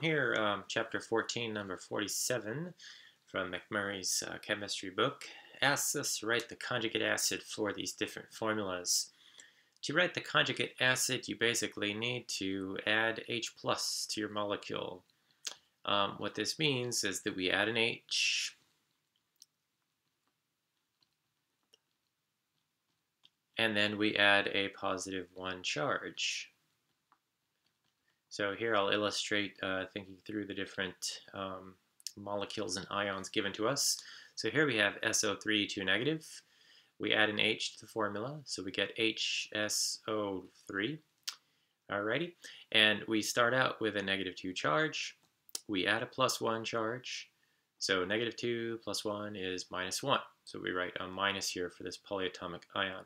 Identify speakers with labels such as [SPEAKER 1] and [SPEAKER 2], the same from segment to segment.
[SPEAKER 1] Here, um, chapter 14, number 47 from McMurry's uh, chemistry book asks us to write the conjugate acid for these different formulas. To write the conjugate acid, you basically need to add H plus to your molecule. Um, what this means is that we add an H, and then we add a positive 1 charge. So here I'll illustrate uh, thinking through the different um, molecules and ions given to us. So here we have SO3 2 negative. We add an H to the formula, so we get HSO3. Alrighty, and we start out with a negative 2 charge. We add a plus 1 charge. So negative 2 plus 1 is minus 1. So we write a minus here for this polyatomic ion.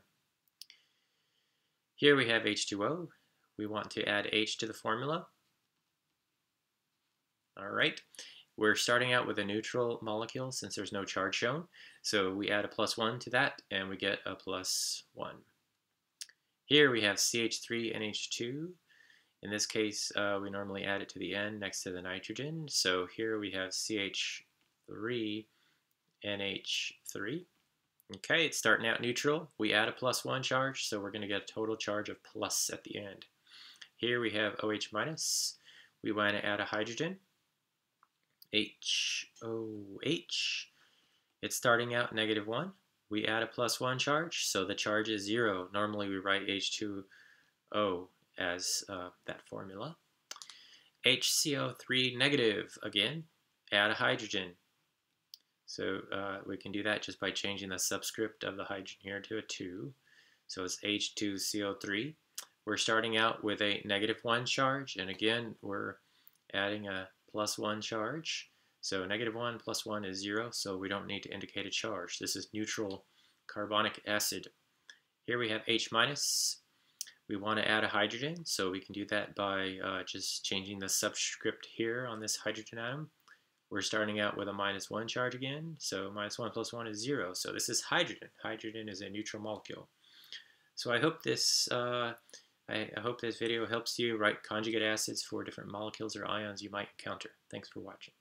[SPEAKER 1] Here we have H2O, we want to add H to the formula. All right, we're starting out with a neutral molecule since there's no charge shown. So we add a plus 1 to that and we get a plus 1. Here we have CH3 NH2. In this case, uh, we normally add it to the end next to the nitrogen. So here we have CH3 NH3. Okay, it's starting out neutral. We add a plus 1 charge, so we're going to get a total charge of plus at the end. Here we have OH minus. We want to add a hydrogen. HOH. It's starting out negative 1. We add a plus 1 charge, so the charge is 0. Normally we write H2O as uh, that formula. HCO3 negative, again, add a hydrogen. So uh, we can do that just by changing the subscript of the hydrogen here to a 2. So it's H2CO3. We're starting out with a negative 1 charge, and again, we're adding a plus 1 charge. So negative 1 plus 1 is 0, so we don't need to indicate a charge. This is neutral carbonic acid. Here we have H minus. We want to add a hydrogen, so we can do that by uh, just changing the subscript here on this hydrogen atom. We're starting out with a minus 1 charge again, so minus 1 plus 1 is 0. So this is hydrogen. Hydrogen is a neutral molecule. So I hope this uh, I, I hope this video helps you write conjugate acids for different molecules or ions you might encounter. Thanks for watching.